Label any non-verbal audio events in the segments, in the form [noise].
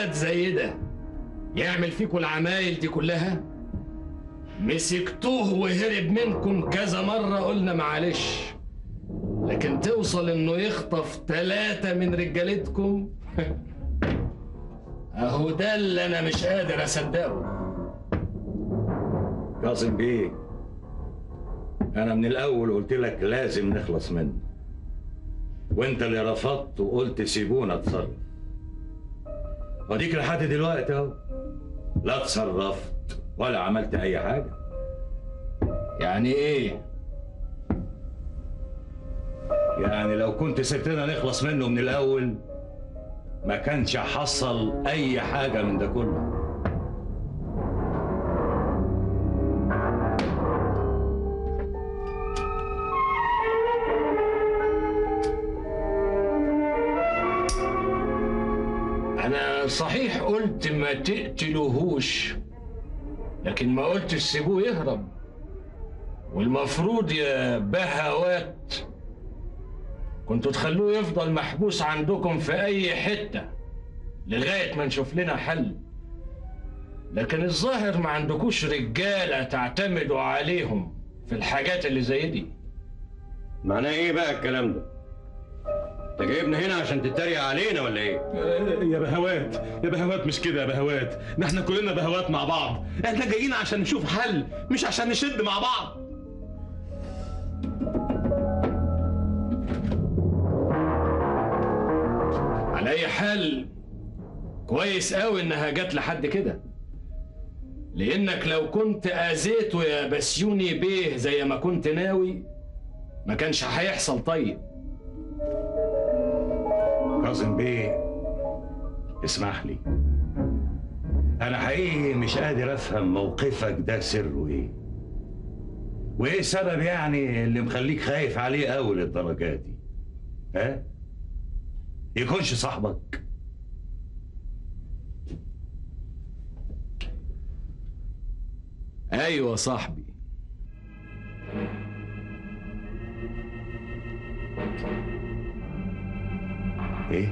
واد زي ده يعمل فيكم العمايل دي كلها؟ مسكتوه وهرب منكم كذا مرة قلنا معلش لكن توصل إنه يخطف ثلاثة من رجالتكم؟ [laughs] أهو ده اللي أنا مش قادر أصدقه. كاظم بيه أنا من الأول قلت لك لازم نخلص منه وأنت اللي رفضت وقلت سيبونا اتصرف. وديك لحد دلوقتي اهو. لا اتصرفت ولا عملت أي حاجة. يعني إيه؟ يعني لو كنت سبتنا نخلص منه من الأول ما كانش حصل أي حاجة من ده كله. صحيح قلت ما تقتلوهوش لكن ما قلتش سيبوه يهرب. والمفروض يا بهوات كنتوا تخلوه يفضل محبوس عندكم في أي حتة لغاية ما نشوف لنا حل. لكن الظاهر ما عندكوش رجالة تعتمدوا عليهم في الحاجات اللي زي دي. معناه إيه بقى الكلام ده؟ انت جايبنا هنا عشان تتريق علينا ولا إيه؟ يا بهوات يا بهوات مش كده يا بهوات. ده إحنا كلنا بهوات مع بعض. إحنا جايين عشان نشوف حل مش عشان نشد مع بعض. على اي حال كويس قوي انها جت لحد كده. لانك لو كنت آذيته يا بسيوني بيه زي ما كنت ناوي ما كانش هيحصل طيب. كاظم بيه. اسمح لي أنا حقيقي مش قادر أفهم موقفك ده سره إيه. وإيه السبب يعني اللي مخليك خايف عليه قوي للدرجة دي؟ ها؟ يكونش صاحبك. أيوه صاحبي. إيه؟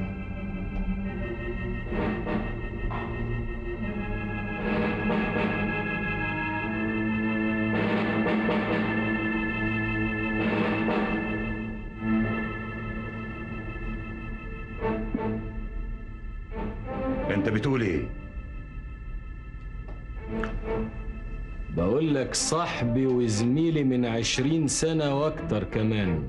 انت بتقول إيه؟ بقول لك صاحبي وزميلي من عشرين سنة وأكتر كمان.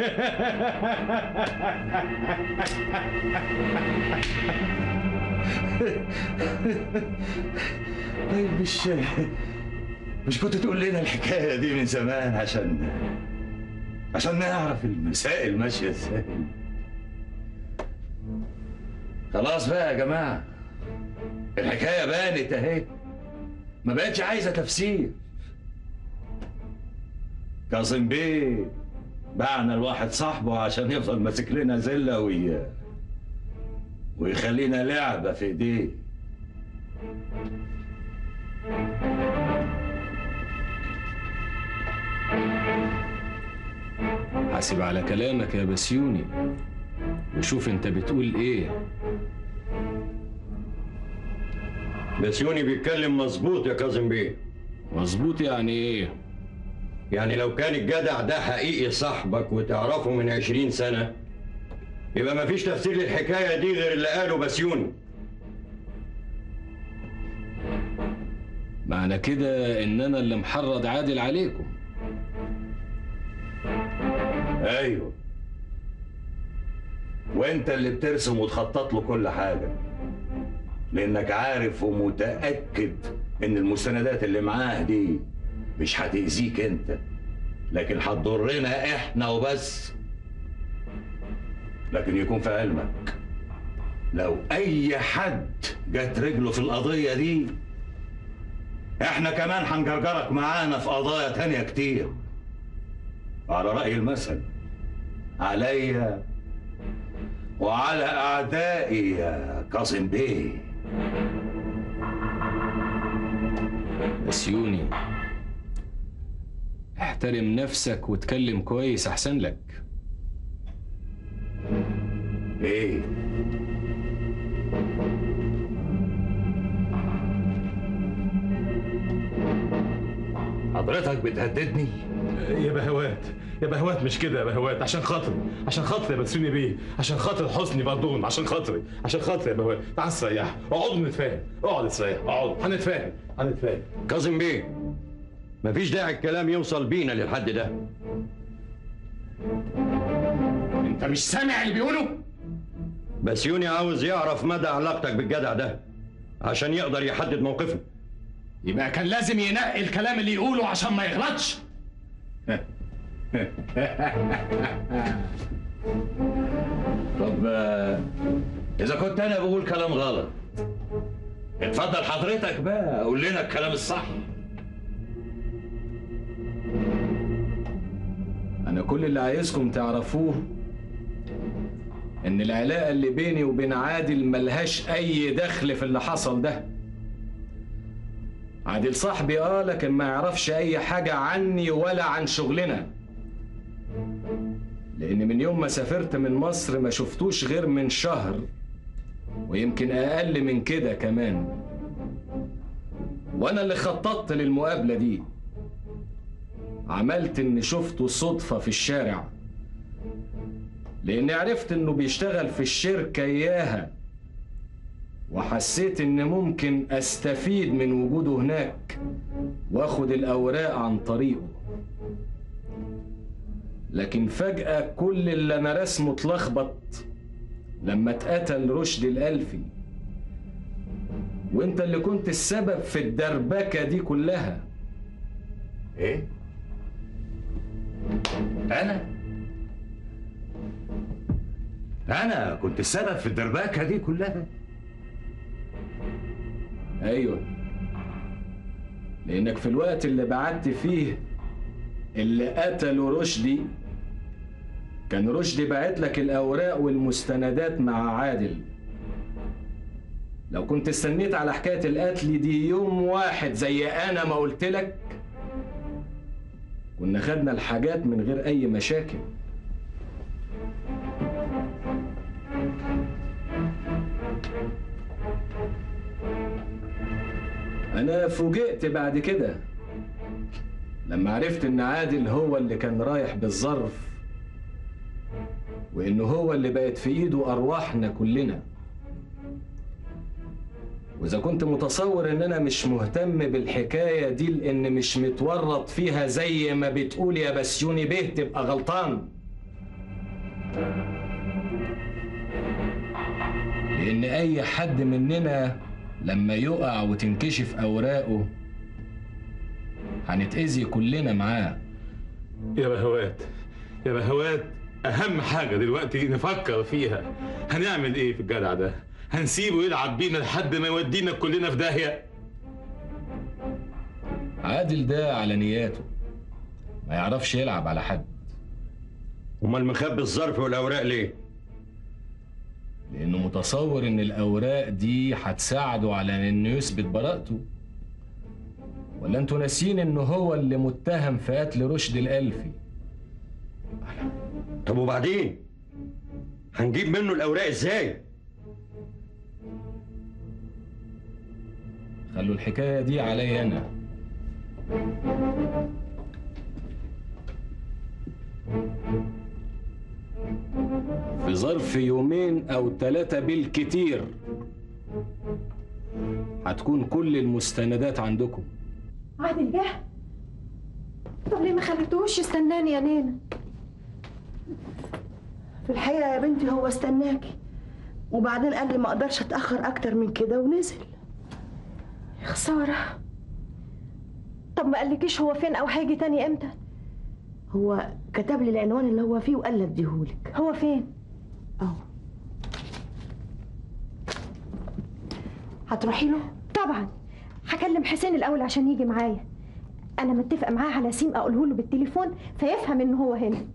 [laughs] طيب مش مش كنت تقول لنا الحكاية دي من زمان عشان عشان نعرف المسائل ماشية إزاي؟ خلاص بقى يا جماعة الحكاية بانت أهي. ما بقتش عايزة تفسير. كاظم بيه باعنا لواحد صاحبه عشان يفضل ماسك لنا زلة وي... ويخلينا لعبة في ايديه. حاسب على كلامك يا بسيوني. وشوف انت بتقول إيه. بسيوني بيتكلم مظبوط يا كاظم بيه. مظبوط يعني إيه؟ يعني لو كان الجدع ده حقيقي صاحبك وتعرفه من عشرين سنة يبقى مفيش تفسير للحكاية دي غير اللي قاله بسيوني معنى كده إن أنا اللي محرض عادل عليكم. أيوه. وأنت اللي بترسم وتخطط له كل حاجة. لأنك عارف ومتأكد إن المستندات اللي معاه دي مش هتأذيك انت. لكن هتضرنا إحنا وبس. لكن يكون في علمك لو أي حد جت رجله في القضية دي إحنا كمان هنجرجرك معانا في قضايا تانية كتير. على رأي المثل عليا وعلى أعدائي يا كاظم بيه. بسيوني احترم نفسك واتكلم كويس أحسن لك. إيه؟ حضرتك بتهددني؟ يا بهوات يا بهوات مش كده يا بهوات عشان خاطري عشان خاطري يا بيه عشان خاطر حسني بردون عشان خاطري عشان خاطري يا بهوات. تعال استريح اقعدوا نتفاهم اقعد استريح اقعد هنتفاهم هنتفاهم. كاظم بيه. مفيش داعي الكلام يوصل بينا للحد ده. انت مش سامع اللي بيقوله؟ بسيوني عاوز يعرف مدى علاقتك بالجدع ده عشان يقدر يحدد موقفه. يبقى كان لازم ينقي الكلام اللي يقوله عشان ما يغلطش. [laughs] طب آه، إذا كنت أنا بقول كلام غلط اتفضل حضرتك بقى قول لنا الكلام الصح. أنا كل اللي عايزكم تعرفوه إن العلاقة اللي بيني وبين عادل ملهاش أي دخل في اللي حصل ده. عادل صاحبي آه لكن ما يعرفش أي حاجة عني ولا عن شغلنا. لأن من يوم ما سافرت من مصر ما شفتوش غير من شهر ويمكن أقل من كده كمان. وأنا اللي خططت للمقابلة دي. عملت إني شفته صدفة في الشارع. لإني عرفت إنه بيشتغل في الشركة إياها. وحسيت ان ممكن أستفيد من وجوده هناك وآخد الأوراق عن طريقه. لكن فجأة كل اللي أنا رسمه اتلخبط لما اتقتل رشدي الألفي. وأنت اللي كنت السبب في الدربكة دي كلها. إيه؟ أنا؟ أنا كنت السبب في الدربكة دي كلها؟ أيوه لأنك في الوقت اللي بعت فيه اللي قتلوا رشدي كان رشدي بعت لك الأوراق والمستندات مع عادل لو كنت استنيت على حكاية القتل دي يوم واحد زي أنا ما قلت لك كنا خدنا الحاجات من غير أي مشاكل. أنا فوجئت بعد كده. لما عرفت إن عادل هو اللي كان رايح بالظرف وإنه هو اللي بقت في إيده أرواحنا كلنا. وإذا كنت متصور إن أنا مش مهتم بالحكاية دي لأن مش متورط فيها زي ما بتقول يا بسيوني بيه تبقى غلطان. لأن أي حد مننا لما يقع وتنكشف أوراقه هنتأذي كلنا معاه. يا بهوات يا بهوات أهم حاجة دلوقتي نفكر فيها. هنعمل إيه في الجدع ده؟ هنسيبه يلعب بينا لحد ما يودينا كلنا في داهية. عادل ده على نياته. ما يعرفش يلعب على حد. أمال مخبي الظرف والأوراق ليه؟ لأنه متصور إن الأوراق دي هتساعده على إنه يثبت براءته. ولا أنتوا ناسيين إنه هو اللي متهم في قتل رشدي الألفي؟ طب وبعدين؟ هنجيب منه الأوراق إزاي؟ خلوا الحكاية دي عليا أنا. في ظرف يومين أو ثلاثة بالكتير هتكون كل المستندات عندكم. عادل جه طب ليه ما خليتوش يستناني يا نينا في الحقيقة يا بنتي هو استناكي وبعدين قال لي ما أقدرش أتأخر أكتر من كده ونزل. خسارة. طب ما قالكيش هو فين أو هيجي تاني إمتى؟ هو كتب لي العنوان اللي هو فيه وقال لي اديهولك هو فين؟ أهو. هتروحي له؟ طبعا. هكلم حسين الأول عشان يجي معايا. أنا متفقة معاه على سيم أقوله له بالتليفون فيفهم إن هو هنا.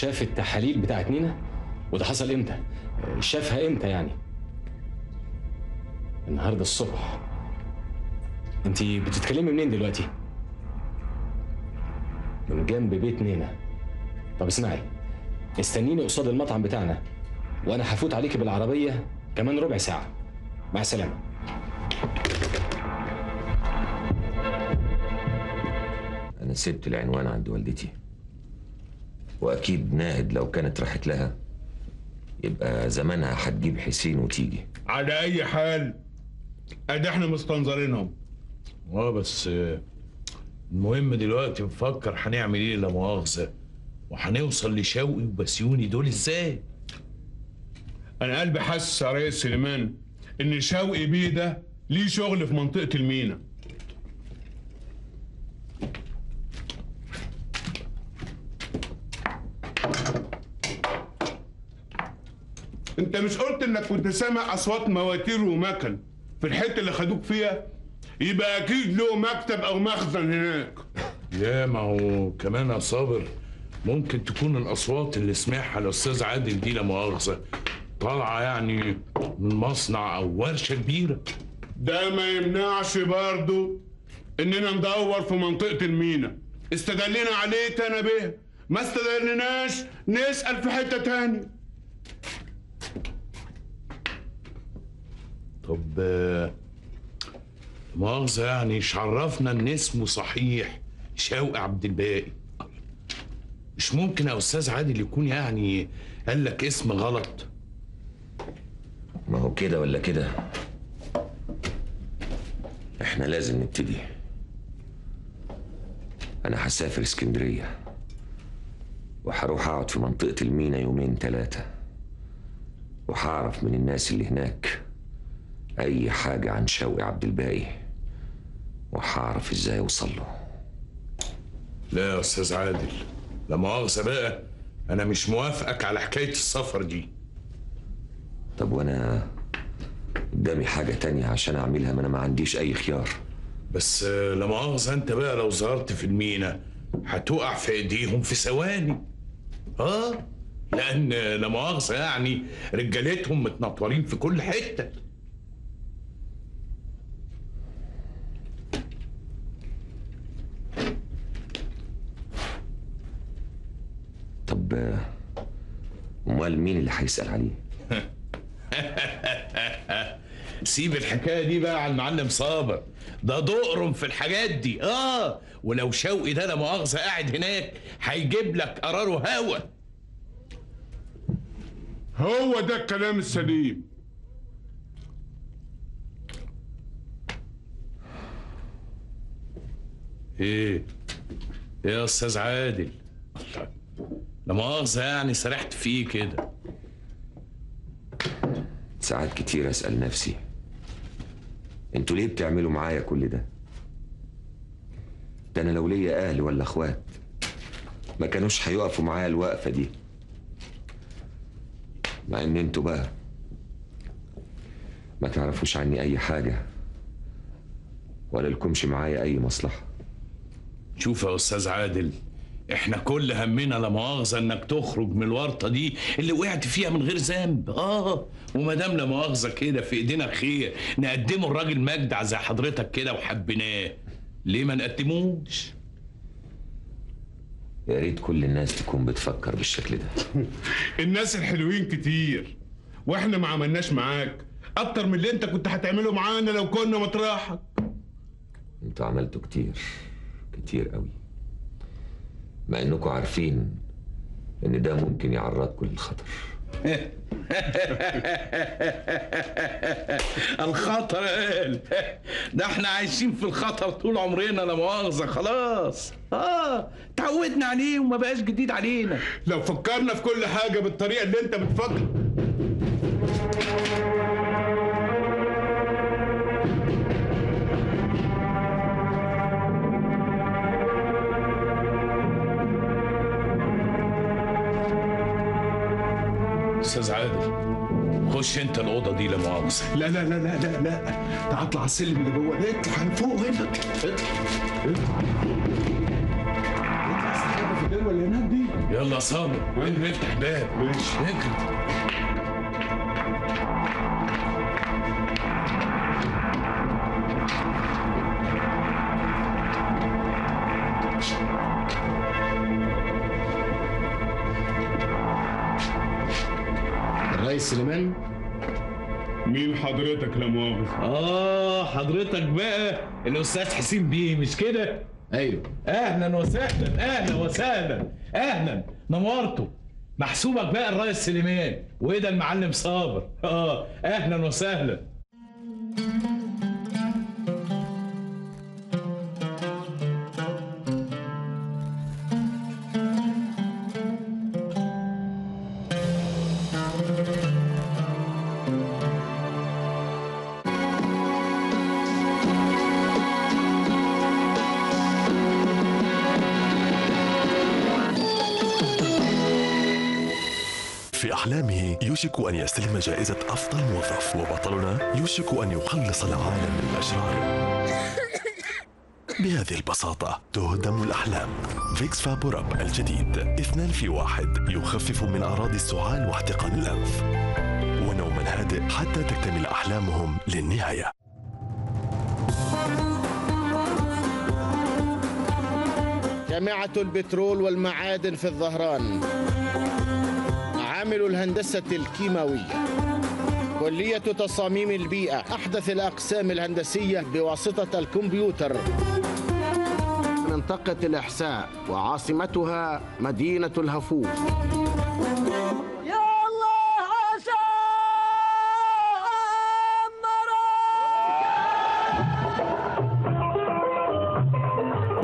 شاف التحاليل بتاعت نينا؟ وده حصل إمتى؟ شافها إمتى يعني؟ النهارده الصبح. انت بتتكلمي منين دلوقتي؟ من جنب بيت نينا. طب اسمعي استنيني قصاد المطعم بتاعنا وأنا هفوت عليكي بالعربية كمان ربع ساعة. مع السلامة. أنا سبت العنوان عند والدتي. وأكيد ناهد لو كانت راحت لها. يبقى زمانها هتجيب حسين وتيجي. على أي حال أدي إحنا مستنظرينهم. آه بس آه، المهم دلوقتي نفكر هنعمل إيه لا مؤاخذة. وهنوصل لشوقي وبسيوني دول إزاي؟ أنا قلبي حاسس يا ريس سليمان إن شوقي بيه ده ليه شغل في منطقة المينا. انت مش قلت انك كنت سامع اصوات مواتير ومكن في الحتة اللي خدوك فيها؟ يبقى أكيد له مكتب أو مخزن هناك. يا ما هو كمان يا صابر ممكن تكون الاصوات اللي سمعها الاستاذ عادل دي لا مؤاخذة طالعة يعني من مصنع أو ورشة كبيرة. ده ما يمنعش برضو اننا ندور في منطقة المينا. استدلينا عليه تانا به ما استدلناش نسأل في حتة تاني طب آه، مؤاخذة يعني مش عرفنا إن اسمه صحيح شوقي عبد الباقي. مش ممكن يا أستاذ عادل يكون يعني قال لك اسم غلط؟ ما هو كده ولا كده؟ إحنا لازم نبتدي. أنا هسافر اسكندرية وهروح أقعد في منطقة المينا يومين ثلاثة وهعرف من الناس اللي هناك أي حاجة عن شوقي عبد الباقي وهعرف إزاي أوصل له. لا يا أستاذ عادل لا مؤاخذة بقى. أنا مش موافقك على حكاية السفر دي. طب وأنا قدامي حاجة تانية عشان أعملها ما أنا ما عنديش أي خيار. بس لا مؤاخذة أنت بقى لو ظهرت في المينا هتقع في إيديهم في ثواني. آه، لا مؤاخذة يعني رجالتهم متنطورين في كل حتة طب آه، امال مين اللي هيسأل عليه؟ [laughs] سيب الحكاية دي بقى على المعلم صابر. ده دقرم في الحاجات دي. آه ولو شوقي ده لا مؤاخذة قاعد هناك هيجيب لك قراره هوا. هو ده الكلام السليم. إيه؟ إيه يا أستاذ عادل؟ لا مؤاخذة يعني سرحت فيه كده. ساعات كتير أسأل نفسي أنتوا ليه بتعملوا معايا كل ده؟ ده أنا لو ليا أهل ولا أخوات ما كانوش هيقفوا معايا الوقفة دي. مع إن أنتوا بقى ما تعرفوش عني أي حاجة ولا لكمش معايا أي مصلحة. شوف يا أستاذ عادل إحنا كل همنا لا مؤاخذة إنك تخرج من الورطة دي اللي وقعت فيها من غير ذنب. آه وما دام لا مؤاخذة كده في إيدينا الخير نقدمه الراجل مجدع زي حضرتك كده وحبيناه. ليه ما نقدموش؟ يا ريت كل الناس تكون بتفكر بالشكل ده. [laughs] الناس الحلوين كتير وإحنا ما عملناش معاك. أكتر من اللي أنت كنت هتعمله معانا لو كنا مطرحك. أنتوا عملتوا كتير كتير قوي. مع إنكم عارفين إن ده ممكن يعرضكم للخطر. [laughs] الخطر قال ده إحنا عايشين في الخطر طول عمرنا لا مؤاخذة خلاص. آه تعودنا عليه وما بقاش جديد علينا. لو فكرنا في كل حاجة بالطريقة اللي أنت بتفكر. أستاذ عادل خش انت الاوضه دي لا مؤاخذه لا لا لا لا لا لا تعال اطلع السلم اللي جوه اطلع فوق هنا اطلع اطلع اطلع في الدلوه اللي هناك دي يلا صابر افتح باب ماشي اجري سليمان؟ مين حضرتك لا مؤاخذة؟ آه حضرتك بقى الاستاذ حسين بيه مش كده؟ أيوه. أهلا وسهلا أهلا وسهلا أهلا. نورته محسوبك بقى الرئيس سليمان. وإيه ده المعلم صابر؟ آه أهلا وسهلا. يوشك أن يستلم جائزة أفضل موظف وبطلنا يوشك أن يخلص العالم من الأشرار بهذه البساطة تهدم الأحلام. فيكس فابوراب الجديد اثنان في واحد يخفف من أعراض السعال واحتقان الأنف. ونوما هادئ حتى تكتمل أحلامهم للنهاية. جامعة البترول والمعادن في الظهران. عامل الهندسة الكيماوية. كلية تصاميم البيئة أحدث الأقسام الهندسية بواسطة الكمبيوتر. منطقة الإحساء وعاصمتها مدينة الهفوف يا الله عسى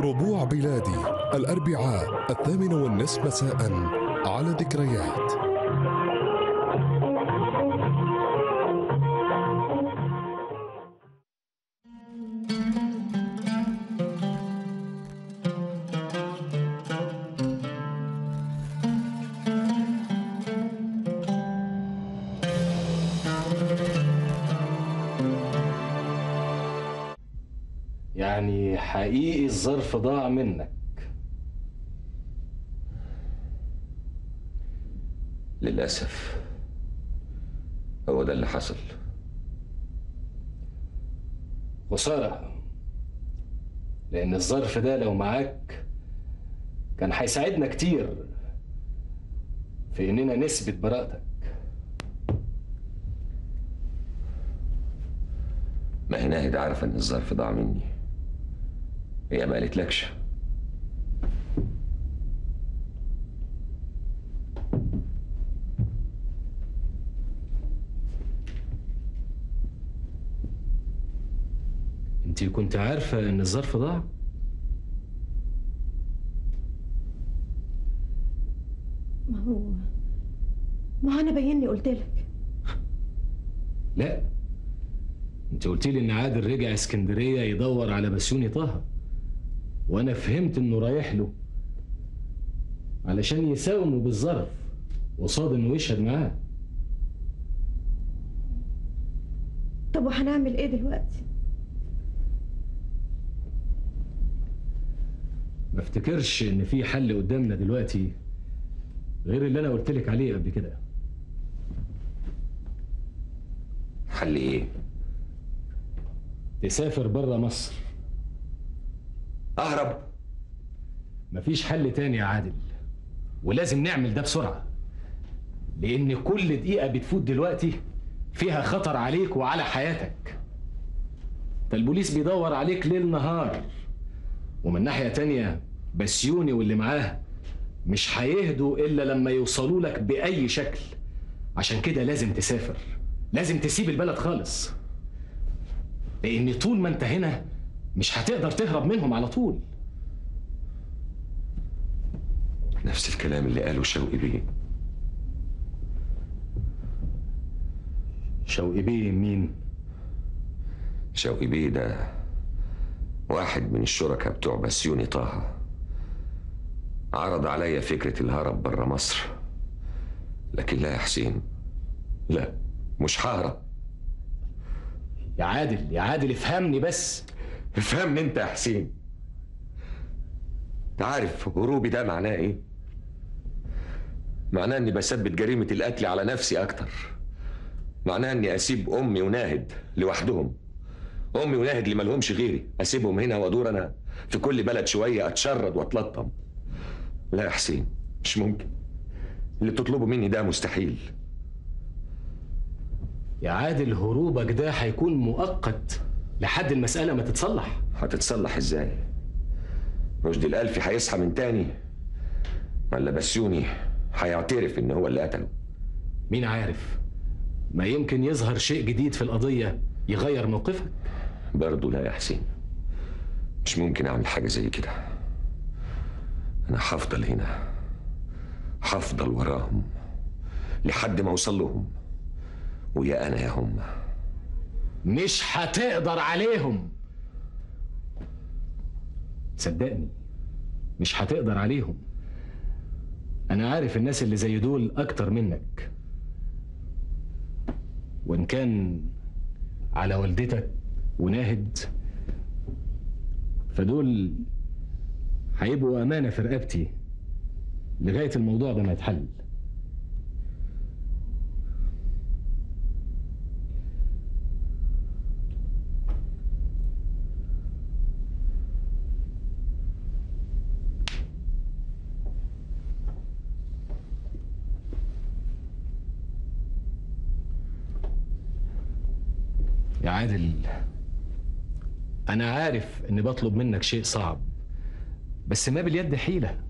ربوع بلادي الأربعاء الثامن والنصف مساء على ذكريات. يعني حقيقي الظرف ضاع منك. للأسف. هو ده اللي حصل. خسارة لأن الظرف ده لو معاك كان هيساعدنا كتير في إننا نثبت براءتك. ما هي ناهد عارفة إن الظرف ضاع مني. هي ما قالتلكش انت كنت عارفة إن الظرف ضاع؟ ما هو؟ ما باين لي قلت لك. [laughs] لا. أنت قلت لي إن عادل رجع اسكندرية يدور على بسيوني طه. وأنا فهمت إنه رايح له. علشان يساومه بالظرف. قصاد إنه يشهد معاه. طب وهنعمل إيه دلوقتي؟ ما افتكرش إن في حل قدامنا دلوقتي غير اللي أنا قلت لك عليه قبل كده. حل إيه؟ تسافر بره مصر. أهرب. مفيش حل تاني يا عادل ولازم نعمل ده بسرعة لأن كل دقيقة بتفوت دلوقتي فيها خطر عليك وعلى حياتك. ده البوليس بيدور عليك ليل نهار. ومن ناحية تانية بسيوني واللي معاه مش هيهدوا إلا لما يوصلوا لك بأي شكل. عشان كده لازم تسافر. لازم تسيب البلد خالص. لأن طول ما أنت هنا مش هتقدر تهرب منهم على طول. نفس الكلام اللي قاله شوقي بيه. شوقي بيه مين؟ شوقي بيه ده واحد من الشركاء بتوع بسيوني طه. عرض عليا فكرة الهرب بره مصر. لكن لا يا حسين. لا مش ههرب. يا عادل يا عادل افهمني بس. افهمني انت يا حسين. انت عارف هروبي ده معناه إيه؟ معناه اني بثبت جريمة القتل على نفسي أكتر. معناه اني أسيب أمي وناهد لوحدهم. أمي وناهد اللي مالهمش غيري. أسيبهم هنا وأدور أنا في كل بلد شوية أتشرد وأتلطم. لا يا حسين مش ممكن. اللي بتطلبه مني ده مستحيل. يا عادل هروبك ده هيكون مؤقت لحد المسألة ما تتصلح. هتتصلح إزاي؟ رشدي الألفي هيصحى من تاني؟ ولا بسيوني هيعترف إن هو اللي قتله؟ مين عارف؟ ما يمكن يظهر شيء جديد في القضية يغير موقفك. برضه لا يا حسين مش ممكن أعمل حاجة زي كده. أنا هفضل هنا. هفضل وراهم. لحد ما أوصل لهم. ويا أنا يا هم. مش هتقدر عليهم. صدقني مش هتقدر عليهم. أنا عارف الناس اللي زي دول أكتر منك. وإن كان على والدتك وناهد. فدول هيبقوا أمانة في رقبتي لغاية الموضوع ده ما يتحل. يا عادل أنا عارف إني بطلب منك شيء صعب بس ما باليد حيلة.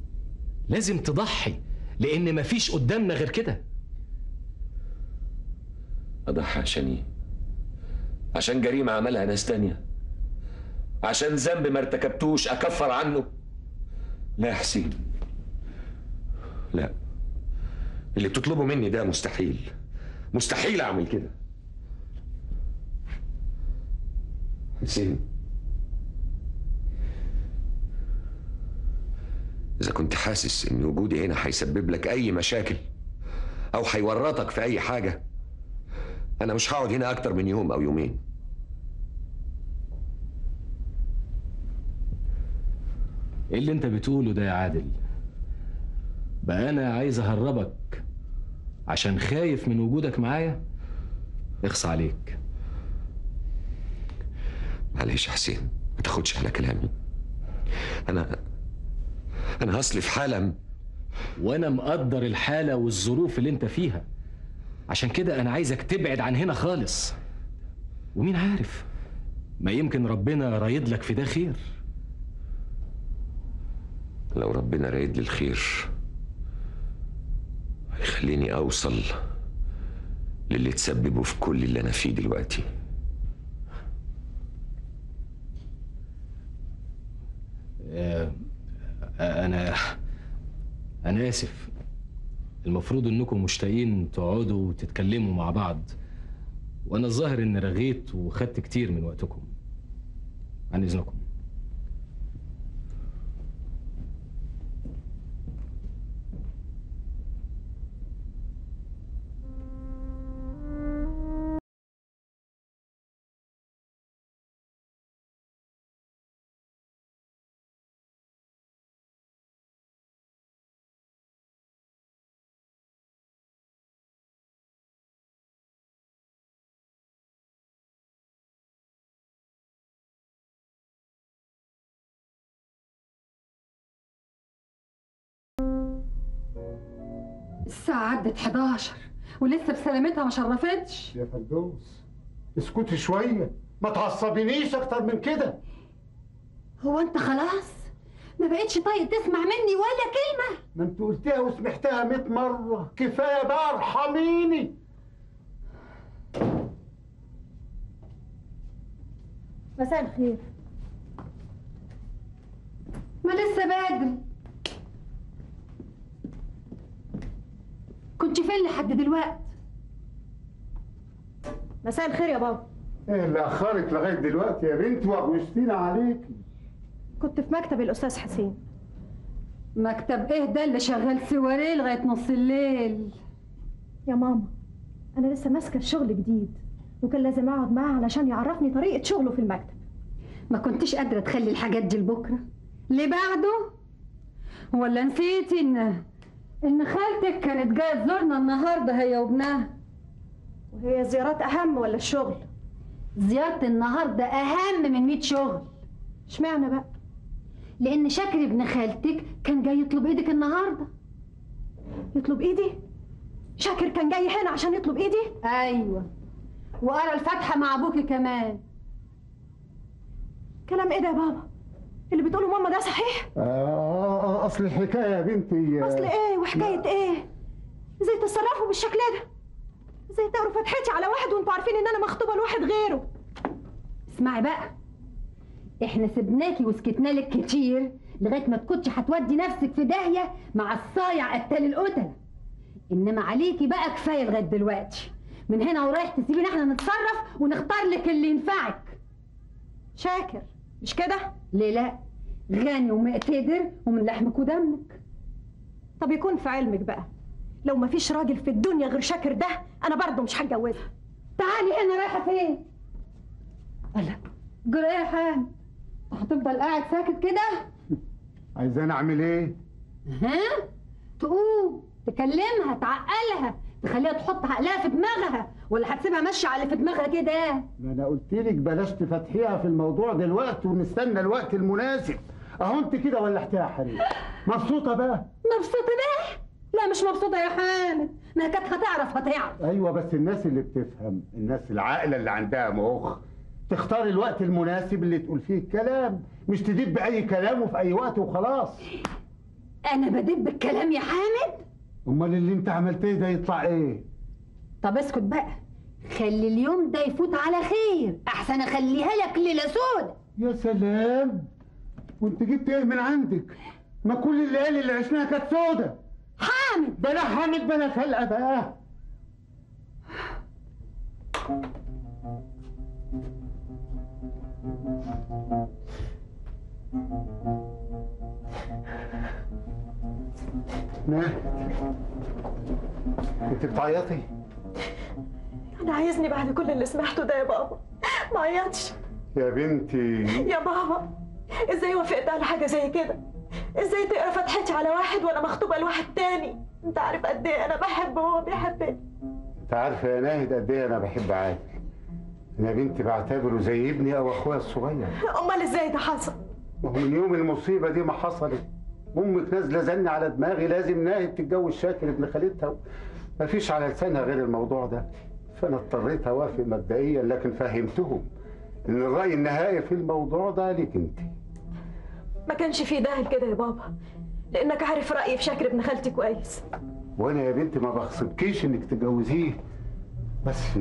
لازم تضحي لأن مفيش قدامنا غير كده. اضحي عشان إيه؟ عشان جريمة عملها ناس تانية. عشان ذنب ما ارتكبتوش أكفر عنه. لا يا حسين. لا. اللي بتطلبه مني ده مستحيل. مستحيل أعمل كده. حسين. إذا كنت حاسس إن وجودي هنا هيسبب لك أي مشاكل أو هيورطك في أي حاجة أنا مش هقعد هنا أكتر من يوم أو يومين. إيه اللي أنت بتقوله ده يا عادل؟ بقى أنا عايز أهربك عشان خايف من وجودك معايا؟ اخص عليك. معلش يا حسين ما تاخدش على كلامي. أنا أنا أصلي في حالة وأنا مقدر الحالة والظروف اللي أنت فيها. عشان كده أنا عايزك تبعد عن هنا خالص. ومين عارف؟ ما يمكن ربنا رايد لك في ده خير. لو ربنا رايد لي الخير هيخليني أوصل للي تسببه في كل اللي أنا فيه دلوقتي. آه، أنا أنا آسف. المفروض إنكم مشتاقين تقعدوا وتتكلموا مع بعض. وأنا الظاهر إني رغيت وخدت كتير من وقتكم. عن إذنكم. الساعة عدت 11 ولسه بسلامتها ما شرفتش. يا فردوس اسكتي شوية ما تعصبينيش أكتر من كده. هو أنت خلاص؟ ما بقتش طايق تسمع مني ولا كلمة. ما أنت قلتها وسمعتها 100 مرة. كفاية بقى ارحميني. مساء الخير. ما لسه بدري. كنت فين لحد دلوقتي مساء الخير يا بابا. إيه اللي أخرك لغاية دلوقتي يا بنتي وغشتينا عليكي كنت في مكتب الأستاذ حسين. مكتب إيه ده اللي شغال سواريه لغاية نص الليل؟ يا ماما أنا لسه ماسكة الشغل جديد وكان لازم أقعد معاه علشان يعرفني طريقة شغله في المكتب. ما كنتش قادرة تخلي الحاجات دي لبكرة. اللي بعده ولا نسيتي إن إن خالتك كانت جاية تزورنا النهارده هي وابنها. وهي الزيارات أهم ولا الشغل؟ زيارة النهارده أهم من 100 شغل. إشمعنى بقى؟ لأن شاكر ابن خالتك كان جاي يطلب إيدك النهارده. يطلب إيدي؟ شاكر كان جاي هنا عشان يطلب إيدي؟ أيوه. وقرأ الفاتحة مع ابوكي كمان. كلام إيه ده يا بابا؟ اللي بتقوله ماما ده صحيح؟ آه أصل الحكاية يا بنتي أصل إيه؟ وحكاية إيه؟ إزاي تتصرفوا بالشكل ده؟ إزاي تقروا فتحتي على واحد وأنتوا عارفين إن أنا مخطوبة لواحد غيره؟ اسمعي بقى إحنا سبناكي وسكتنا لك كتير لغاية ما تكونش هتودي نفسك في داهية مع الصايع قتال القتله إنما عليكي بقى كفاية لغاية دلوقتي. من هنا ورايح تسيبينا إحنا نتصرف ونختار لك اللي ينفعك. شاكر. مش كده؟ ليه لا؟ غني ومقتدر ومن لحمك ودمك طب يكون في علمك بقى. لو مفيش راجل في الدنيا غير شاكر ده أنا برضه مش هتجوزها تعالي هنا رايحة فين؟ الله. جرى إيه يا حام هتفضل قاعد ساكت كده؟ عايزاني أعمل إيه؟ ها تقوم تكلمها تعقلها. تخليها تحط عقلها في دماغها ولا هتسيبها ماشية على اللي في دماغها كده؟ ما أنا قلت لك بلاش تفتحيها في الموضوع دلوقتي ونستنى الوقت المناسب. أهو أنت كده ولحتيها يا حبيبي مبسوطة بقى؟ مبسوطة بقى؟ لا مش مبسوطة يا حامد. ما كانت هتعرف هتعرف. أيوه بس الناس اللي بتفهم الناس العاقلة اللي عندها مخ تختار الوقت المناسب اللي تقول فيه الكلام. مش تدب باي كلام وفي أي وقت وخلاص. أنا بدب الكلام يا حامد؟ امال اللي انت عملتيه ده يطلع إيه؟ طب اسكت بقى. خلي اليوم ده يفوت على خير. احسن اخليها لك ليلة سودة يا سلام. وانت جبت إيه من عندك؟ ما كل الليالي اللي عشناها كانت سودة. حامد. بلا حامد بلا خلقة بقى. ناه انت بتعيطي؟ أنا عايزني بعد كل اللي سمعته ده يا بابا. ما عيطش. يا بنتي. يا بابا إزاي وافقت على حاجة زي كده؟ إزاي تقرا فتحتي على واحد وأنا مخطوبة لواحد تاني؟ أنت عارف قد إيه أنا بحبه وهو بيحبني. أنت عارفه يا ناهد قد إيه أنا بحب عادل أنا بنتي بعتبره زي ابني أو أخويا الصغير. أمال إزاي ده حصل؟ وهو من يوم المصيبة دي ما حصلت. أمك نازلة زن على دماغي لازم ناهد تتجوز شاكر ابن خالتها. مفيش على لسانها غير الموضوع ده. فأنا اضطريت أوافق مبدئيا لكن فهمتهم إن الرأي النهائي في الموضوع ده ليك أنت. ما كانش في داعي كده يا بابا لأنك عارف رأيي في شاكر ابن خالتي كويس. وأنا يا بنتي ما بغصبكيش إنك تجوزيه. بس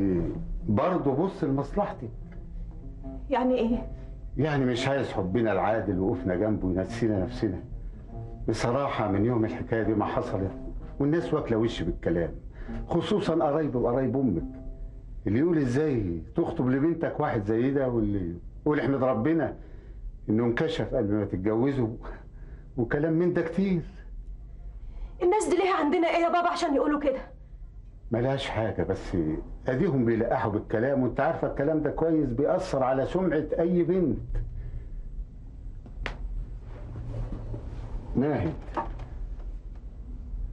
برضه بص لمصلحتك. يعني إيه؟ يعني مش عايز حبنا العادل وقوفنا جنبه ينسينا نفسنا. بصراحة من يوم الحكاية دي ما حصلت والناس واكلة وش بالكلام خصوصا قرايبي وقرايب أمك اللي يقول إزاي تخطب لبنتك واحد زي ده واللي يقول إحمد ربنا إنه انكشف قبل ما تتجوزوا وكلام من ده كتير. الناس دي ليه عندنا إيه يا بابا عشان يقولوا كده؟ ملهاش حاجة بس أديهم بيلقحوا بالكلام وأنت عارفة الكلام ده كويس بيأثر على سمعة أي بنت. ناهد.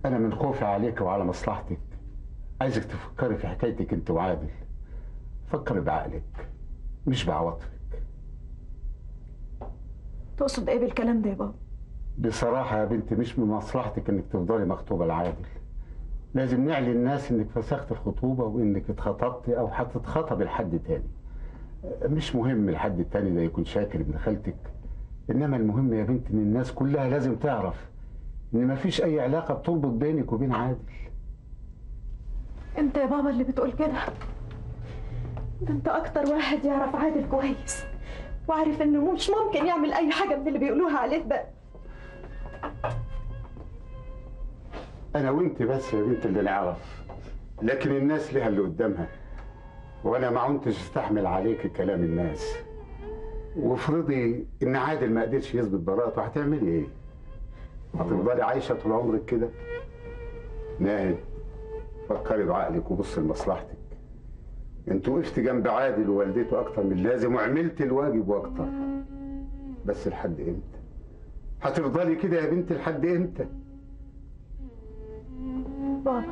أنا من خوفي عليك وعلى مصلحتك. عايزك تفكري في حكايتك أنت وعادل. فكري بعقلك مش بعواطفك. تقصد إيه بالكلام ده يا بابا؟ بصراحة يا بنتي مش من مصلحتك إنك تفضلي مخطوبة لعادل. لازم نعلن الناس إنك فسخت الخطوبة وإنك اتخطبتي أو هتتخطبي لحد تاني. مش مهم الحد التاني ده يكون شاكر ابن خالتك. إنما المهم يا بنت إن الناس كلها لازم تعرف إن مفيش أي علاقة بتربط بينك وبين عادل. أنت يا بابا اللي بتقول كده. ده أنت أكتر واحد يعرف عادل كويس وعارف إنه مش ممكن يعمل أي حاجة من اللي بيقولوها عليه ده. أنا وأنت بس يا بنت اللي نعرف لكن الناس ليها اللي قدامها وأنا ما كنتش أستحمل عليك كلام الناس. وافرضي إن عادل ما قدرش يثبت براءته هتعملي إيه؟ هتفضلي عايشة طول عمرك كده؟ ناهد فكري بعقلك وبصي لمصلحتك. انت وقفت جنب عادل ووالدته أكتر من اللازم وعملت الواجب وأكتر. بس لحد إمتى؟ هتفضلي كده يا بنت لحد إمتى؟ بابا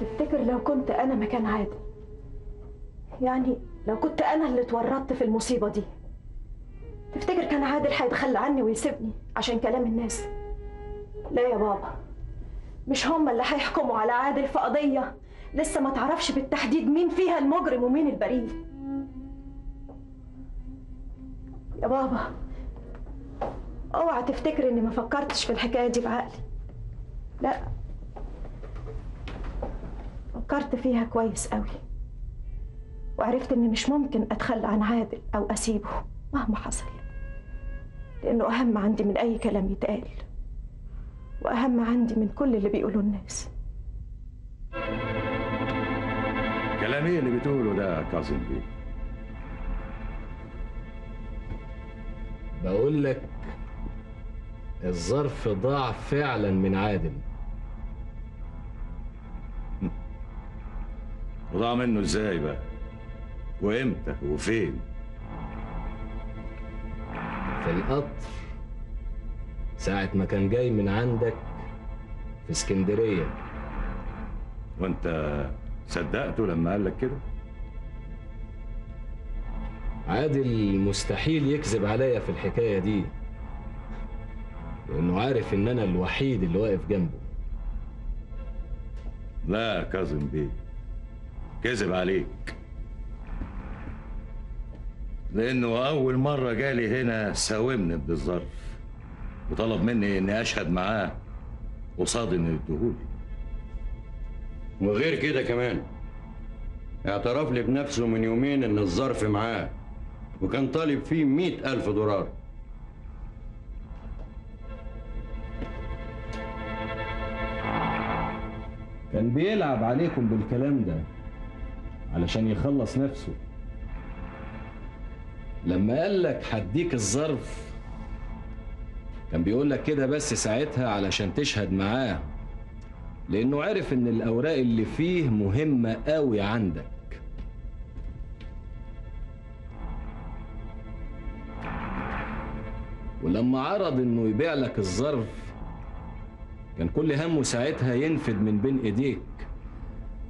تفتكر لو كنت أنا مكان عادل يعني لو كنت أنا اللي اتورطت في المصيبة دي. تفتكر كان عادل هيتخلى عني ويسيبني عشان كلام الناس؟ لا يا بابا. مش هما اللي هيحكموا على عادل في قضية لسه ما تعرفش بالتحديد مين فيها المجرم ومين البريء. يا بابا اوعى تفتكر إني ما فكرتش في الحكاية دي بعقلي. لا فكرت فيها كويس قوي. وعرفت إني مش ممكن أتخلى عن عادل أو أسيبه مهما حصل. لأنه أهم عندي من أي كلام يتقال. وأهم عندي من كل اللي بيقولوه الناس. كلام إيه اللي بتقوله ده يا كاظم بيه. بقول لك الظرف ضاع فعلا من عادل. وضاع منه إزاي بقى؟ وامتى وفين؟ في القطر ساعة ما كان جاي من عندك في اسكندرية. وانت صدقته لما قال لك كده؟ عادل مستحيل يكذب عليا في الحكاية دي لأنه عارف إن أنا الوحيد اللي واقف جنبه. لا يا كاظم بيه كذب عليك. لأنه أول مرة جالي هنا ساومني بالظرف. وطلب مني إني أشهد معاه قصاد إنه يديهولي. وغير كده كمان اعترف لي بنفسه من يومين إن الظرف معاه وكان طالب فيه مئة ألف دولار. كان بيلعب عليكم بالكلام ده علشان يخلص نفسه. لما قال لك هديك الظرف كان بيقول لك كده بس ساعتها علشان تشهد معاه لأنه عرف إن الأوراق اللي فيه مهمة قوي عندك. ولما عرض إنه يبيع لك الظرف كان كل همه ساعتها ينفد من بين إيديك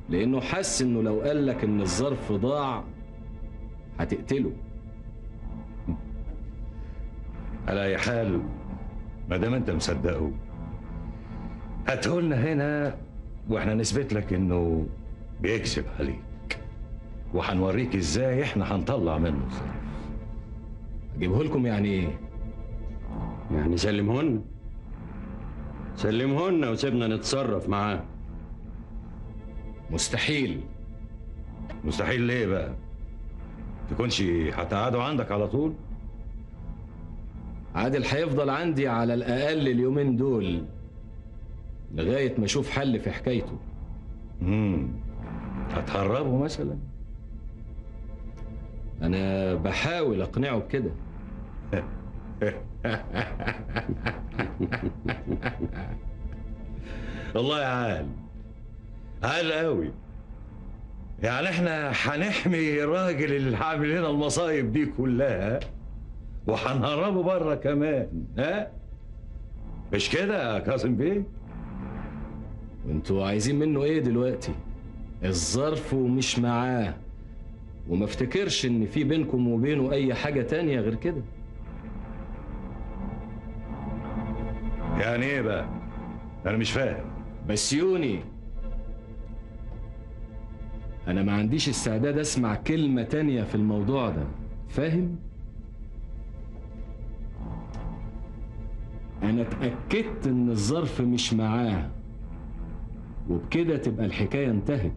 لأنه حس إنه لو قال لك إن الظرف ضاع هتقتله. على اي حال ما دام أنت مصدقه. هاتهولنا هنا وإحنا نثبت لك إنه بيكذب عليك. وهنوريك إزاي إحنا هنطلع منه. الظرف اجيبه لكم يعني إيه؟ يعني سلمهن؟ سلمهن وسيبنا نتصرف معاه. مستحيل. مستحيل ليه بقى؟ تكونش هتقعدوا عندك على طول؟ عادل هيفضل عندي على الأقل اليومين دول لغاية ما أشوف حل في حكايته. امم هتهربه مثلا؟ أنا بحاول أقنعه بكده. [laughs] والله يا عال عال قوي. يعني إحنا هنحمي الراجل اللي عامل لنا المصايب دي كلها. وهنهربه بره كمان ها؟ مش كده يا كاظم بيه؟ وانتوا عايزين منه إيه دلوقتي؟ الظرف ومش معاه. وما افتكرش ان في بينكم وبينه اي حاجة تانية غير كده. يعني إيه بقى؟ أنا مش فاهم. بسيوني أنا ما عنديش استعداد اسمع كلمة تانية في الموضوع ده. فاهم؟ أنا اتأكدت إن الظرف مش معاه. وبكده تبقى الحكاية انتهت.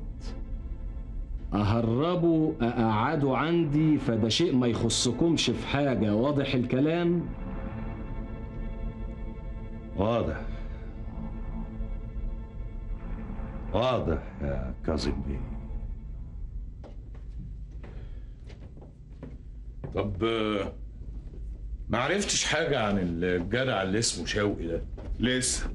أهربه أقعده عندي فده شيء ما يخصكمش في حاجة. واضح الكلام؟ واضح. واضح يا كاظم بيه. طب ما عرفتش حاجة عن الجدع اللي اسمه شوقي ده. لسه.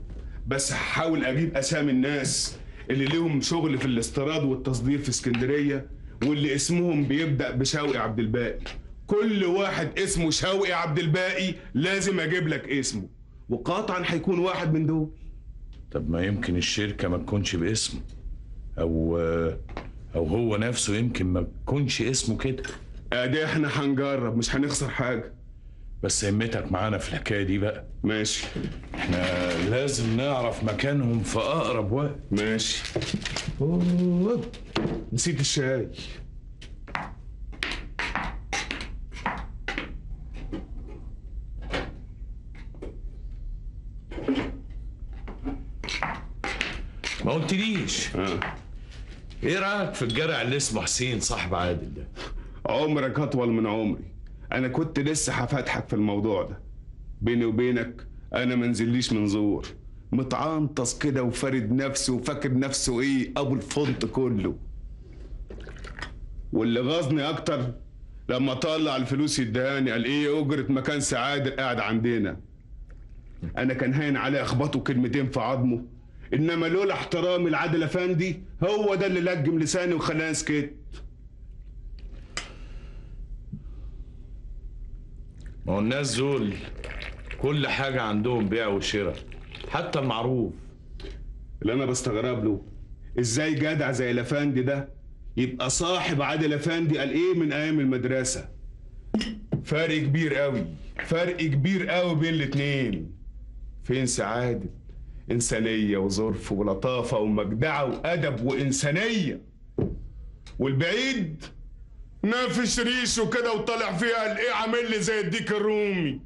بس هحاول أجيب أسامي الناس اللي ليهم شغل في الاستيراد والتصدير في اسكندرية واللي اسمهم بيبدأ بشوقي عبد الباقي. كل واحد اسمه شوقي عبد الباقي لازم أجيب لك اسمه. وقاطعا هيكون واحد من دول. طب ما يمكن الشركة ما تكونش باسمه. أو آه، أو هو نفسه يمكن ما تكونش اسمه كده. أدي إحنا هنجرب مش هنخسر حاجة. بس همتك معانا في الحكاية دي بقى. ماشي. إحنا لازم نعرف مكانهم في أقرب وقت. ماشي. أوه. نسيت الشاي. ما قلتليش. إيه رأيك في الجدع اللي اسمه حسين صاحب عادل ده؟ عمرك أطول من عمري. أنا كنت لسه هفتحك في الموضوع ده. بيني وبينك أنا منزليش من زور. متعنطس كده وفارد نفسه وفاكر نفسه إيه؟ أبو الفنط كله. واللي غاظني أكتر لما طلع الفلوس يدهاني قال إيه أجرة مكان سعادة قاعد عندنا. أنا كان هاين عليه أخبطه كلمتين في عظمه. إنما لولا احترامي لعادل أفندي هو ده اللي لجم لساني وخلاني سكت. ما هو الناس دول كل حاجة عندهم بيع وشراء حتى المعروف اللي أنا بستغرب له إزاي جدع زي الافندي ده يبقى صاحب عادل افندي قال إيه من أيام المدرسة؟ فرق كبير قوي فرق كبير قوي بين الاتنين. فين سعادة؟ إنسانية وظرف ولطافة ومجدعة وأدب وإنسانية. والبعيد نافش ريشه كده وطالع فيها قال إيه عامل لي زي الديك الرومي.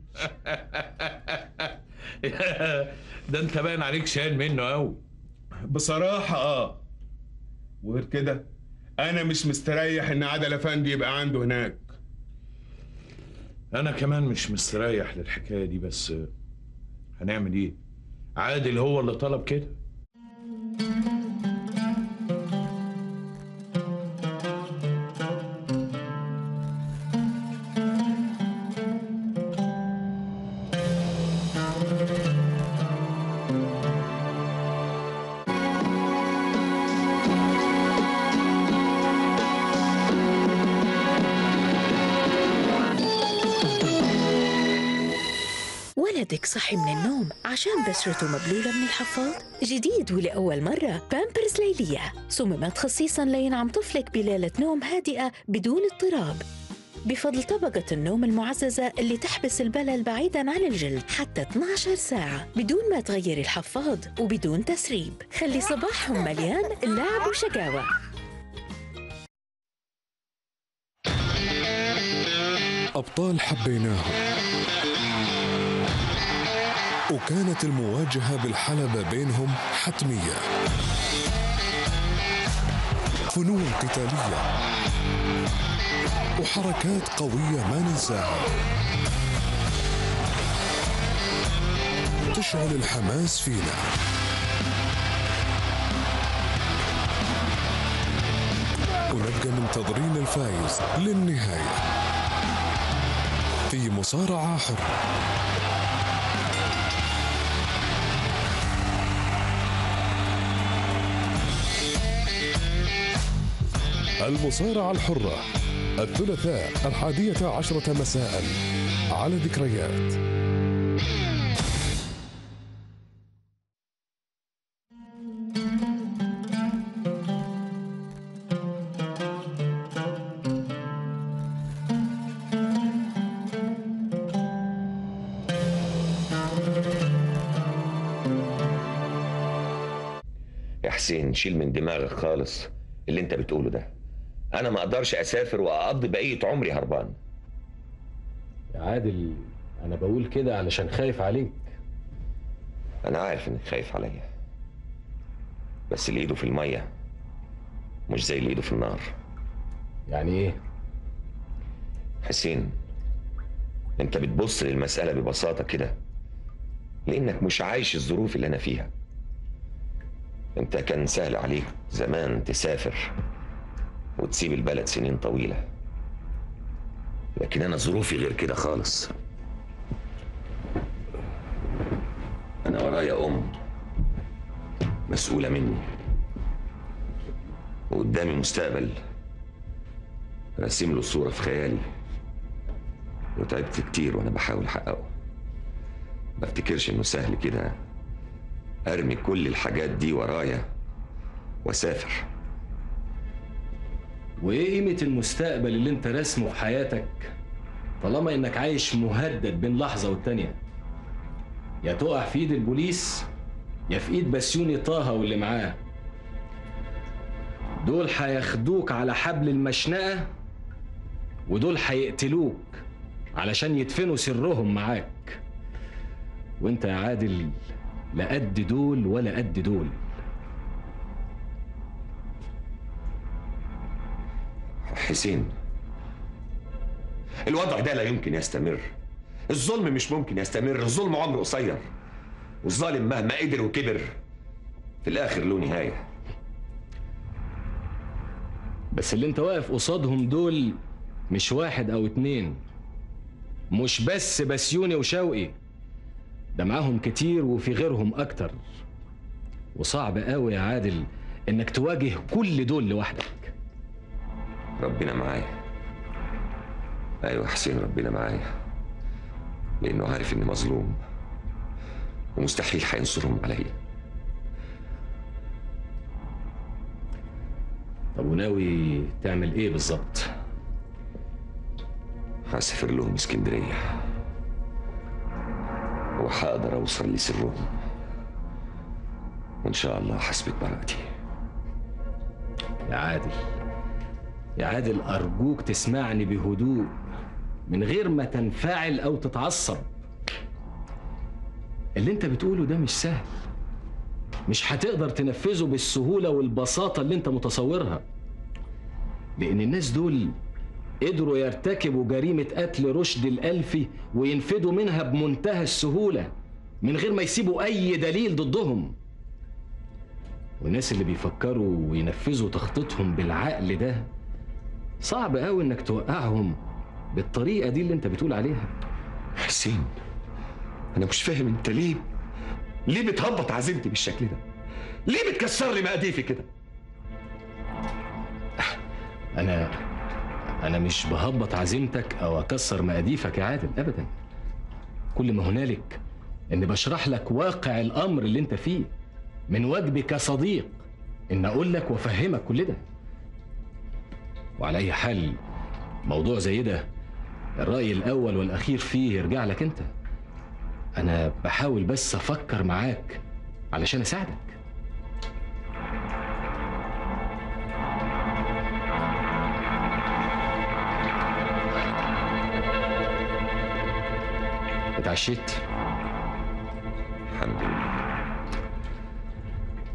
[laughs] ده انت باين عليك شايل منه قوي بصراحة آه. وغير كده أنا مش مستريح إن عادل أفندي يبقى عنده هناك. أنا كمان مش مستريح للحكاية دي بس هنعمل إيه؟ عادل هو اللي طلب كده؟ ولدك صحي من النوم عشان بشرته مبلولة من الحفاض؟ جديد ولأول مرة بامبرز ليلية. صممت خصيصا لينعم طفلك بليلة نوم هادئة بدون اضطراب. بفضل طبقة النوم المعززة اللي تحبس البلل بعيدا عن الجلد حتى 12 ساعة بدون ما تغير الحفاض وبدون تسريب. خلي صباحهم مليان لعب وشقاوة أبطال حبيناهم. وكانت المواجهة بالحلبة بينهم حتمية. فنون قتالية. وحركات قوية ما ننساها. تشعل الحماس فينا. ونبقى منتظرين الفايز للنهاية. في مصارعة حرة. المصارعة الحرة الثلاثاء الحادية عشرة مساء على ذكريات. يا حسين شيل من دماغك خالص اللي انت بتقوله ده. أنا ما أقدرش أسافر وأقضي بقية عمري هربان. يا عادل أنا بقول كده علشان خايف عليك. أنا عارف إنك خايف عليا. بس اللي ايده في المية مش زي اللي ايده في النار. يعني إيه؟ حسين أنت بتبص للمسألة ببساطة كده لأنك مش عايش الظروف اللي أنا فيها. أنت كان سهل عليك زمان تسافر. وتسيب البلد سنين طويلة. لكن أنا ظروفي غير كده خالص. أنا ورايا أم مسؤولة مني. وقدامي مستقبل راسم له صورة في خيالي. وتعبت كتير وأنا بحاول أحققه. ما افتكرش إنه سهل كده أرمي كل الحاجات دي ورايا وأسافر. وإيه قيمة المستقبل اللي أنت راسمه في حياتك طالما إنك عايش مهدد بين لحظة والتانية؟ يا تقع في إيد البوليس يا في إيد بسيوني طه واللي معاه. دول هياخدوك على حبل المشنقة ودول هيقتلوك علشان يدفنوا سرهم معاك. وأنت يا عادل لا قد دول ولا قد دول. حسين الوضع ده لا يمكن يستمر. الظلم مش ممكن يستمر. الظلم عمره قصير. والظالم مهما قدر وكبر في الآخر له نهاية. بس اللي انت واقف قصادهم دول مش واحد أو اتنين. مش بس بسيوني وشوقي. ده معاهم كتير وفي غيرهم أكتر. وصعب قوي يا عادل إنك تواجه كل دول لوحدك. ربنا معايا. أيوه حسين ربنا معايا. لأنه عارف إني مظلوم. ومستحيل هينصرهم عليا طب وناوي تعمل إيه بالظبط؟ هسافر لهم اسكندرية. وهقدر أوصل لسرهم وإن شاء الله هثبت براءتي. يا عادل يا عادل أرجوك تسمعني بهدوء من غير ما تنفعل أو تتعصب. اللي أنت بتقوله ده مش سهل. مش هتقدر تنفذه بالسهولة والبساطة اللي أنت متصورها. لأن الناس دول قدروا يرتكبوا جريمة قتل رشد الألفي وينفذوا منها بمنتهى السهولة من غير ما يسيبوا أي دليل ضدهم. والناس اللي بيفكروا وينفذوا تخطيطهم بالعقل ده صعب قوي إنك توقعهم بالطريقة دي اللي أنت بتقول عليها. حسين أنا مش فاهم أنت ليه ليه بتهبط عزيمتي بالشكل ده؟ ليه بتكسر لي مقاديفي كده؟ أنا أنا مش بهبط عزيمتك أو أكسر مقاديفك يا عادل ابدا. كل ما هنالك إني بشرح لك واقع الأمر اللي أنت فيه من واجبي كصديق إن أقول لك وأفهمك كل ده. وعلى اي حال موضوع زي ده الرأي الأول والأخير فيه يرجع لك أنت. أنا بحاول بس أفكر معاك علشان أساعدك. اتعشيت. الحمد لله.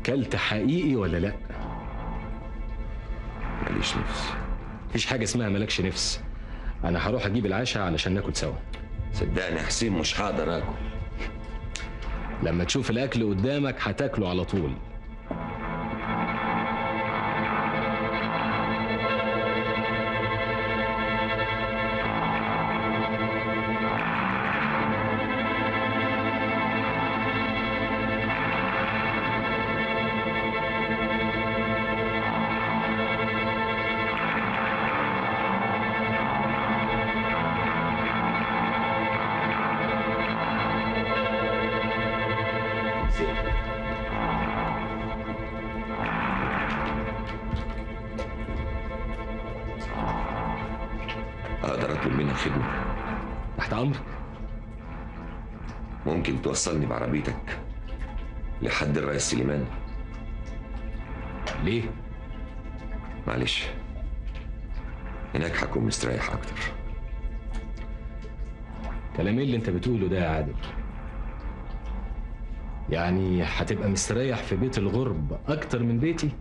كلت حقيقي ولا لأ؟ ماليش نفس. مفيش حاجة اسمها مالكش نفس. أنا هروح أجيب العشاء علشان ناكل سوا. صدقني يا حسين مش هقدر آكل. لما تشوف الأكل قدامك هتاكله على طول. توصلني بعربيتك لحد الرئيس سليمان. ليه؟ معلش. هناك هكون مستريح أكتر. كلام إيه اللي أنت بتقوله ده يا عادل؟ يعني هتبقى مستريح في بيت الغرب أكتر من بيتي؟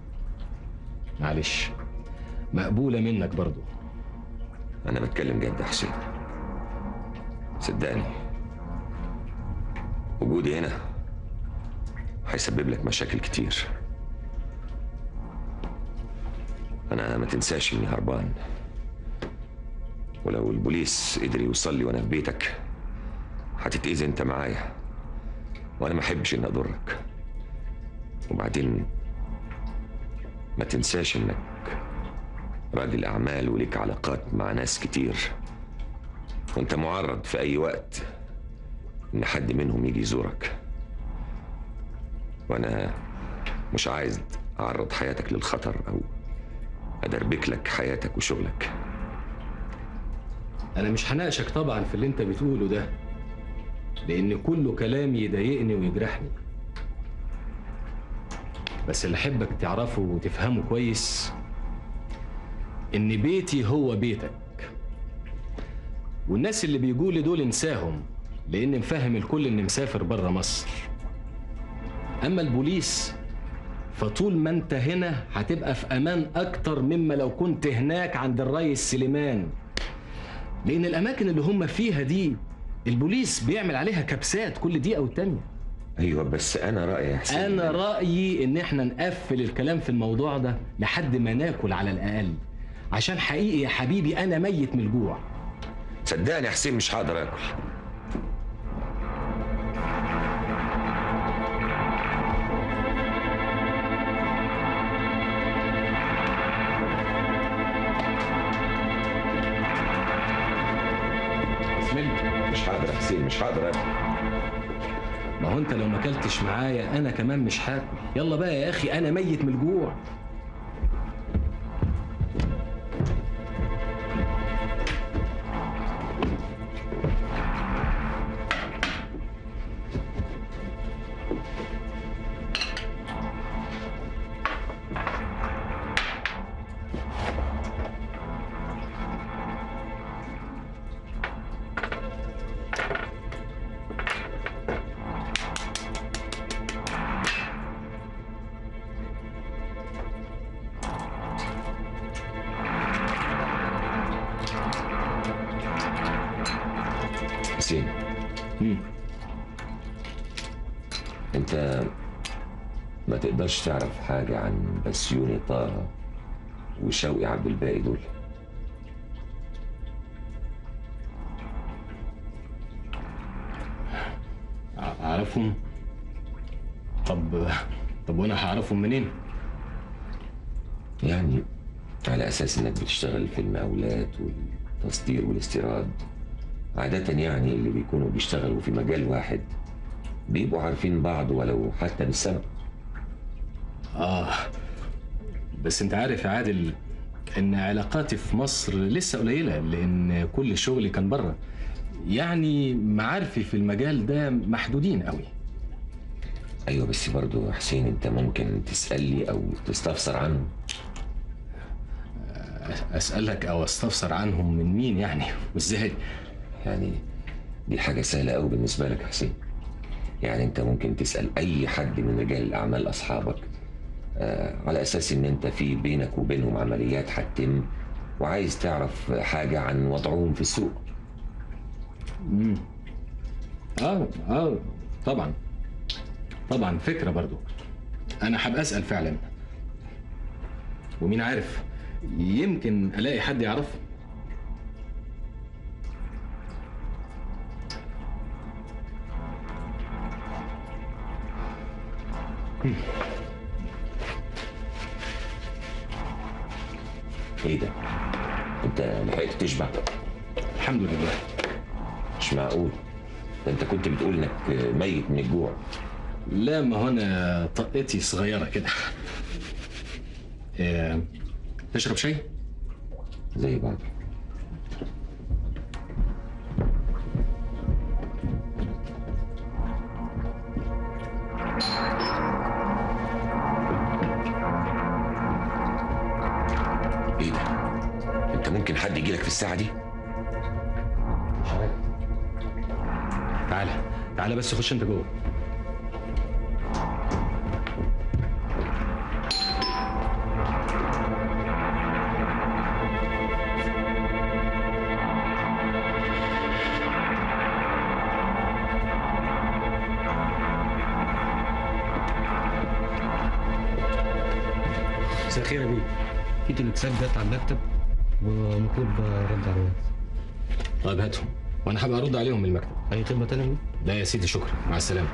معلش. مقبولة منك برضو. أنا بتكلم جد يا حسين. صدقني. وجودي هنا هيسبب لك مشاكل كتير. أنا ما تنساش إني هربان. ولو البوليس قدر يوصل لي وأنا في بيتك هتتأذي أنت معايا. وأنا ما أحبش إني أضرك. وبعدين ما تنساش إنك راجل أعمال وليك علاقات مع ناس كتير. وأنت معرض في أي وقت. إن حد منهم يجي يزورك. وأنا مش عايز أعرض حياتك للخطر أو أدربك لك حياتك وشغلك. أنا مش هناقشك طبعا في اللي أنت بتقوله ده لأن كله كلام يضايقني ويجرحني. بس اللي أحبك تعرفه وتفهمه كويس إن بيتي هو بيتك. والناس اللي بيجوا لي دول انساهم. لأن مفهم الكل إني مسافر بره مصر. أما البوليس فطول ما أنت هنا هتبقى في أمان أكتر مما لو كنت هناك عند الريس سليمان. لأن الأماكن اللي هم فيها دي البوليس بيعمل عليها كبسات كل دقيقه والتانيه أيوه بس أنا رأيي يا حسين أنا رأيي إن إحنا نقفل الكلام في الموضوع ده لحد ما ناكل على الأقل. عشان حقيقي يا حبيبي أنا ميت من الجوع. صدقني يا حسين مش هقدر آكل. مش هقدر يا حسين مش هقدر ما هو انت لو ما اكلتش معايا أنا كمان مش هاكل يلا بقى يا أخي أنا ميت من الجوع. حاجة عن بسيوني طه وشوقي عبد الباقي دول. أعرفهم؟ طب طب وأنا هعرفهم منين؟ يعني على أساس إنك بتشتغل في المقاولات والتصدير والاستيراد. عادة يعني اللي بيكونوا بيشتغلوا في مجال واحد بيبقوا عارفين بعض ولو حتى بالسبب. آه. بس أنت عارف يا عادل إن علاقاتي في مصر لسه قليلة لأن كل شغلي كان بره يعني معارفي في المجال ده محدودين قوي. أيوة بس برضو يا حسين أنت ممكن تسألني أو تستفسر عنهم أسألك أو أستفسر عنهم من مين يعني؟ [laughs] وإزاي؟ يعني دي حاجة سهلة أوي بالنسبة لك حسين. يعني أنت ممكن تسأل أي حد من رجال الأعمال أصحابك آه على أساس إن أنت في بينك وبينهم عمليات هتتم وعايز تعرف حاجة عن وضعهم في السوق. امم آه آه طبعا. طبعا فكرة برضو. أنا هبقى أسأل فعلا. ومين عارف يمكن ألاقي حد يعرف. إيه ده؟ أنت لحقت تشبع؟ الحمد لله. مش معقول. ده أنت كنت بتقول إنك ميت من الجوع. لا ما هو أنا طقتي صغيرة كده. إيه، تشرب شاي؟ زي بعض. ممكن حد يجي لك في الساعة دي. تعالى تعالى بس خش انت جوه. مساء الخير يا بيه في تليكسات جت على المكتب ومطلوب رد عليها طيب هاتهم. وأنا هبقى أرد عليهم من المكتب. أي خدمة تانية؟ لا يا سيدي شكرا. مع السلامة.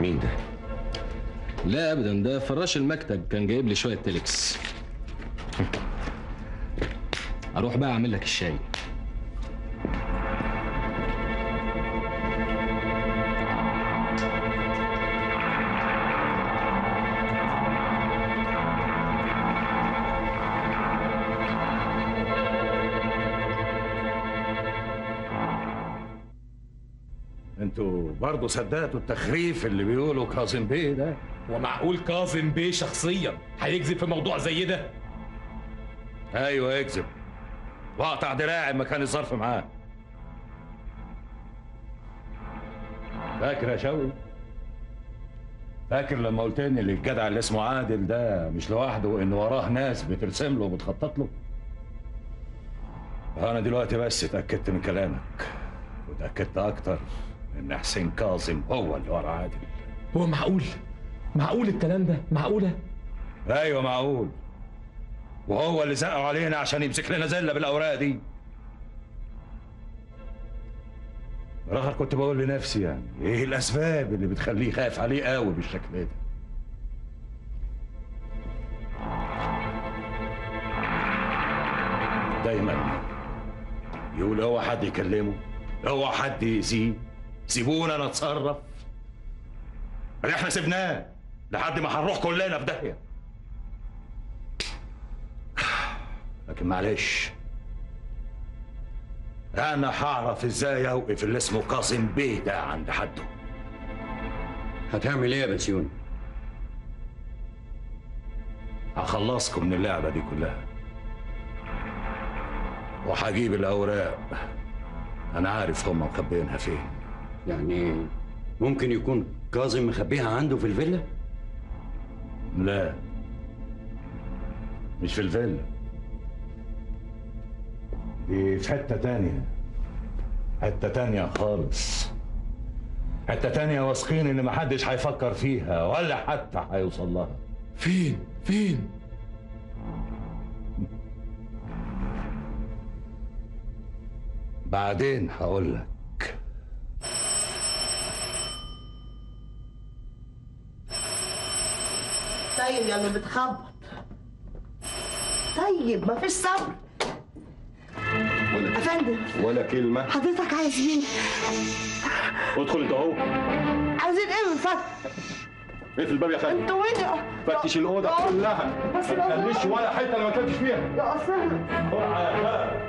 مين ده؟ لا ابدا ده فراش المكتب. كان جايب لي شوية تليكس أروح بقى أعمل لك الشاي. برضه صدقتوا التخريف اللي بيقوله كاظم بيه ده. ومعقول كاظم بيه شخصيا هيكذب في موضوع زي ده؟ أيوه يكذب واقطع دراعي ما كان الظرف معاه. فاكر يا شوقي؟ فاكر لما قلت لي الجدع اللي اسمه عادل ده مش لوحده ان وراه ناس بترسم له وبتخطط له؟ أنا دلوقتي بس اتأكدت من كلامك واتأكدت أكتر. إن حسين كاظم هو اللي ورا عادل. هو معقول؟ معقول الكلام ده؟ معقولة؟ أيوه معقول. وهو اللي زقوا علينا عشان يمسك لنا زلة بالأوراق دي. رغم كنت بقول لنفسي يعني إيه الأسباب اللي بتخليه خايف عليه قوي بالشكل ده؟ دايما يقول هو حد يكلمه؟ هو حد يأذيه؟ سيبونا نتصرف. اللي إحنا سيبناه لحد ما هنروح كلنا في داهية. لكن معلش أنا هعرف إزاي أوقف اللي اسمه قاسم بيه ده عند حده. هتعمل إيه يا بسيوني هخلصكم من اللعبة دي كلها. وهجيب الأوراق. أنا عارف هم مخبيينها فين. يعني ممكن يكون كاظم مخبيها عنده في الفيلا؟ لا. مش في الفيلا. دي في حتة تانية. حتة تانية خالص. حتة تانية واثقين إن محدش هيفكر فيها ولا حتى هيوصل لها. فين؟ فين؟ بعدين هقول لك طيب يا اللي بتخبط. طيب مفيش صبر. ولا أفندم. ولا كلمة. حضرتك عايز مين؟ ادخل انت اهو. عايزين إيه من فضلك؟ اقفل الباب يا خالد أنتوا وين؟ يا- فتش الأوضة يا- كلها. ما تخليش ولا حتة أنا ما كنتش فيها. يا أصلا بسرعة يا خالد